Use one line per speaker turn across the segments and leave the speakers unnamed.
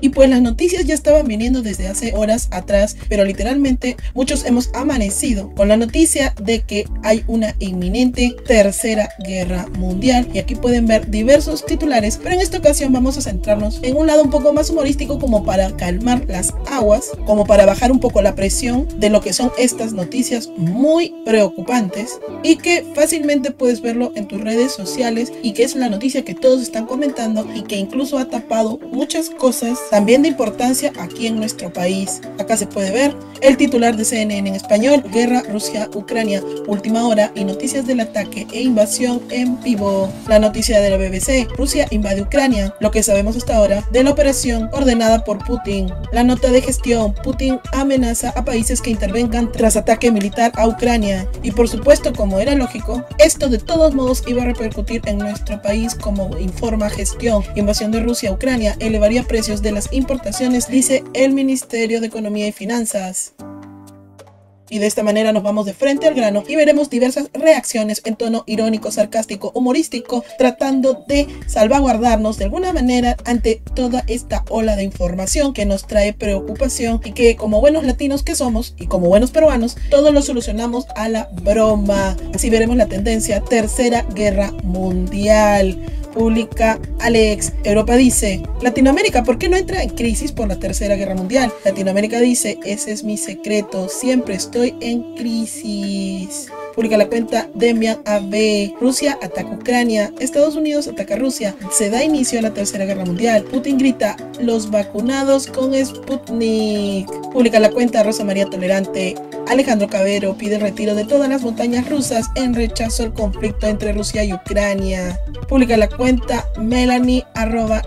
Y pues las noticias ya estaban viniendo desde hace horas atrás, pero literalmente muchos hemos amanecido con la noticia de que hay una inminente tercera guerra mundial. Y aquí pueden ver diversos titulares, pero en esta ocasión vamos a centrarnos en un lado un poco más humorístico como para calmar las aguas, como para bajar un poco la presión de lo que son estas noticias muy preocupantes y que fácilmente puedes verlo en tus redes sociales y que es la noticia que todos están comentando y que incluso ha tapado muchas cosas también de importancia aquí en nuestro país. Acá se puede ver el titular de CNN en español, Guerra Rusia-Ucrania, última hora y noticias del ataque e invasión en vivo. La noticia de la BBC, Rusia invade Ucrania, lo que sabemos hasta ahora de la operación ordenada por Putin. La nota de gestión, Putin amenaza a países que intervengan tras ataque militar a Ucrania. Y por supuesto, como era lógico, esto de todos modos iba a repercutir en nuestro país como informa gestión. Invasión de Rusia a Ucrania elevaría precios de las importaciones, dice el Ministerio de Economía y Finanzas. Y de esta manera nos vamos de frente al grano y veremos diversas reacciones en tono irónico, sarcástico, humorístico, tratando de salvaguardarnos de alguna manera ante toda esta ola de información que nos trae preocupación y que como buenos latinos que somos y como buenos peruanos, todo lo solucionamos a la broma. Así veremos la tendencia Tercera Guerra Mundial publica Alex. Europa dice, Latinoamérica, ¿por qué no entra en crisis por la Tercera Guerra Mundial? Latinoamérica dice, ese es mi secreto, siempre estoy en crisis. Publica la cuenta Demian AB. Rusia ataca Ucrania. Estados Unidos ataca Rusia. Se da inicio a la Tercera Guerra Mundial. Putin grita, los vacunados con Sputnik. Publica la cuenta Rosa María Tolerante. Alejandro Cabero pide el retiro de todas las montañas rusas en rechazo al conflicto entre Rusia y Ucrania. Publica la cuenta Melanie arroba.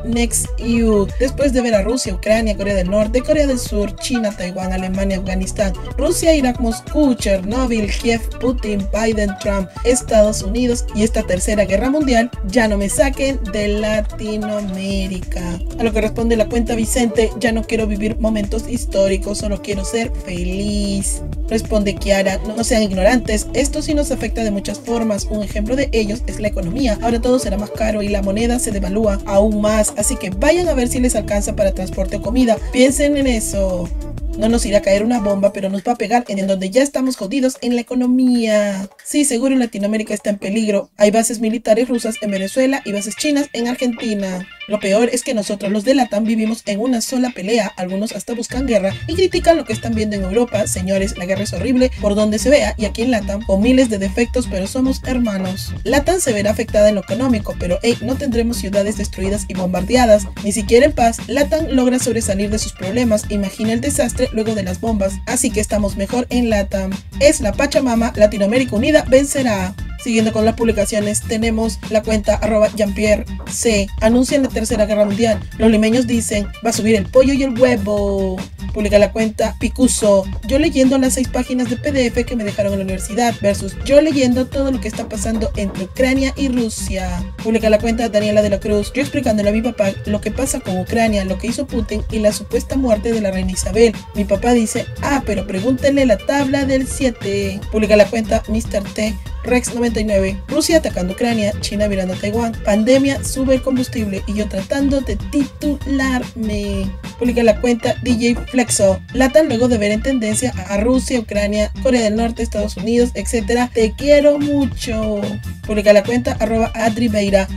Después de ver a Rusia, Ucrania, Corea del Norte, Corea del Sur, China, Taiwán, Alemania, Afganistán, Rusia, Irak, Moscú, Chernobyl, Kiev, Putin, Biden, Trump, Estados Unidos y esta tercera guerra mundial, ya no me saquen de Latinoamérica. A lo que responde la cuenta Vicente, ya no quiero vivir momentos históricos, solo quiero ser feliz. Responde Kiara, no sean ignorantes, esto sí nos afecta de muchas formas. Un ejemplo de ellos es la economía. Ahora todo será más caro y la moneda se devalúa aún más, así que vayan a ver si les alcanza para transporte o comida. Piensen en eso. No nos irá a caer una bomba, pero nos va a pegar en donde ya estamos jodidos en la economía. Sí, seguro Latinoamérica está en peligro. Hay bases militares rusas en Venezuela y bases chinas en Argentina. Lo peor es que nosotros los de Latam vivimos en una sola pelea, algunos hasta buscan guerra y critican lo que están viendo en Europa. Señores, la guerra es horrible por donde se vea y aquí en Latam con miles de defectos, pero somos hermanos. Latam se verá afectada en lo económico, pero hey, no tendremos ciudades destruidas y bombardeadas. Ni siquiera en paz, Latam logra sobresalir de sus problemas. Imagina el desastre luego de las bombas, así que estamos mejor en Latam. Es la Pachamama, Latinoamérica Unida vencerá. Siguiendo con las publicaciones, tenemos la cuenta arroba Jean-Pierre C. Anuncian la tercera guerra mundial. Los limeños dicen, va a subir el pollo y el huevo. Publica la cuenta Picuso. Yo leyendo las seis páginas de PDF que me dejaron en la universidad. Versus yo leyendo todo lo que está pasando entre Ucrania y Rusia. Publica la cuenta Daniela de la Cruz. Yo explicándole a mi papá lo que pasa con Ucrania, lo que hizo Putin y la supuesta muerte de la reina Isabel. Mi papá dice, ah, pero pregúntenle la tabla del 7. Publica la cuenta Mr. T. Rex 99, Rusia atacando Ucrania, China virando Taiwán, pandemia, sube el combustible y yo tratando de titularme. Publica la cuenta DJ Flexo. Latan luego de ver en tendencia a Rusia, Ucrania, Corea del Norte, Estados Unidos, etc. Te quiero mucho. Publica la cuenta arroba.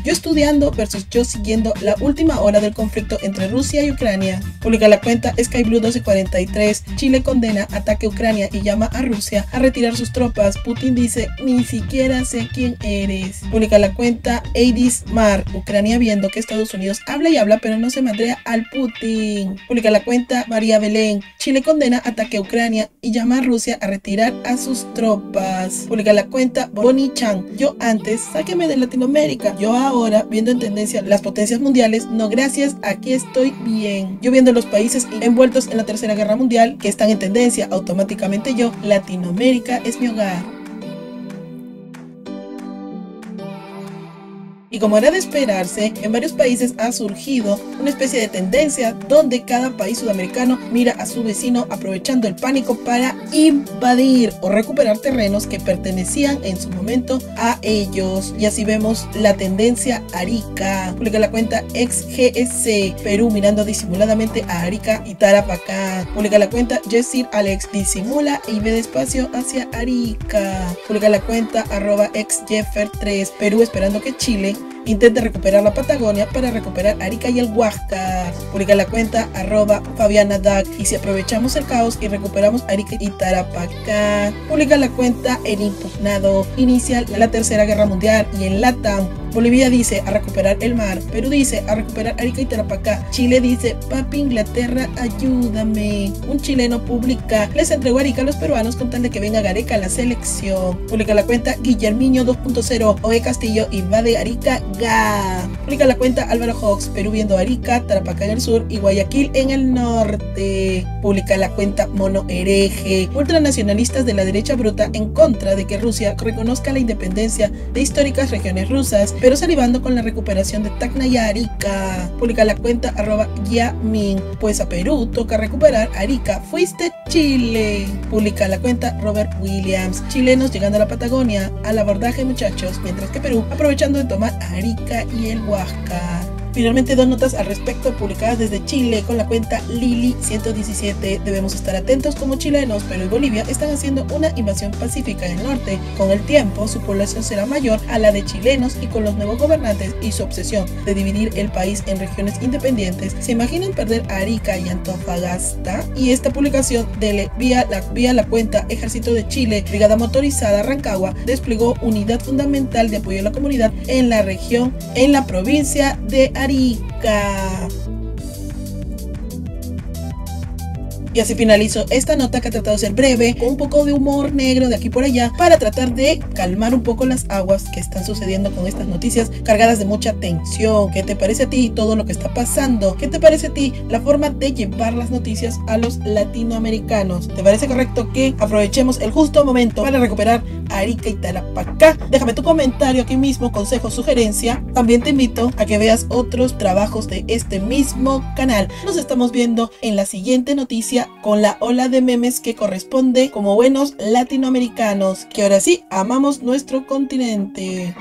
Yo estudiando versus yo siguiendo la última hora del conflicto entre Rusia y Ucrania. Publica la cuenta SkyBlue 1243. Chile condena ataque a Ucrania y llama a Rusia a retirar sus tropas. Putin dice, ni siquiera sé quién eres. Publica la cuenta Mar. Ucrania viendo que Estados Unidos habla y habla pero no se madrea al Putin. Publica la cuenta María Belén. Chile condena ataque a Ucrania y llama a Rusia a retirar a sus tropas. Publica la cuenta Bonnie Chan. Yo antes, sáqueme de Latinoamérica. Yo ahora, viendo en tendencia las potencias mundiales, no gracias, aquí estoy bien. Yo viendo los países envueltos en la Tercera Guerra Mundial que están en tendencia, automáticamente yo, Latinoamérica es mi hogar. Y como era de esperarse, en varios países ha surgido una especie de tendencia donde cada país sudamericano mira a su vecino aprovechando el pánico para invadir o recuperar terrenos que pertenecían en su momento a ellos. Y así vemos la tendencia Arica. Publica la cuenta XGS Perú mirando disimuladamente a Arica y Tarapacá. Publica la cuenta Jessir Alex disimula y ve despacio hacia Arica. Publica la cuenta arroba xjeffer3 Perú esperando que Chile intenta recuperar la Patagonia para recuperar Arica y el Huáscar. Publica la cuenta arroba Fabiana Dag y si aprovechamos el caos y recuperamos Arica y Tarapacá. Publica la cuenta El Impugnado. Inicia la Tercera Guerra Mundial y en LATAM Bolivia dice a recuperar el mar, Perú dice a recuperar Arica y Tarapacá, Chile dice papi Inglaterra ayúdame. Un chileno publica, les entregó Arica a los peruanos con tal de que venga Gareca a la selección. Publica la cuenta Guillermiño 2.0, Oe Castillo invade Arica, ga. Publica la cuenta Álvaro Hawks, Perú viendo Arica, Tarapacá en el sur y Guayaquil en el norte. Publica la cuenta Mono Hereje, ultranacionalistas de la derecha bruta en contra de que Rusia reconozca la independencia de históricas regiones rusas pero salivando con la recuperación de Tacna y Arica. Publica la cuenta arroba Yamin, pues a Perú toca recuperar Arica, fuiste Chile. Publica la cuenta Robert Williams, chilenos llegando a la Patagonia al abordaje muchachos, mientras que Perú aprovechando de tomar Arica y el Huáscar. Finalmente, dos notas al respecto publicadas desde Chile con la cuenta Lili117. Debemos estar atentos como chilenos, pero en Bolivia están haciendo una invasión pacífica en norte. Con el tiempo, su población será mayor a la de chilenos y con los nuevos gobernantes y su obsesión de dividir el país en regiones independientes, ¿se imaginan perder Arica y Antofagasta? Y esta publicación de vía la, vía la cuenta Ejército de Chile, Brigada Motorizada Rancagua, desplegó unidad fundamental de apoyo a la comunidad en la región, en la provincia de Arica Y así finalizo esta nota que ha tratado de ser breve, con un poco de humor negro de aquí por allá, para tratar de calmar un poco las aguas que están sucediendo con estas noticias cargadas de mucha tensión. ¿Qué te parece a ti todo lo que está pasando? ¿Qué te parece a ti la forma de llevar las noticias a los latinoamericanos? ¿Te parece correcto que aprovechemos el justo momento para recuperar Arica y Tarapacá? Déjame tu comentario aquí mismo, consejo, sugerencia. También te invito a que veas otros trabajos de este mismo canal. Nos estamos viendo en la siguiente noticia con la ola de memes que corresponde como buenos latinoamericanos, que ahora sí amamos nuestro continente.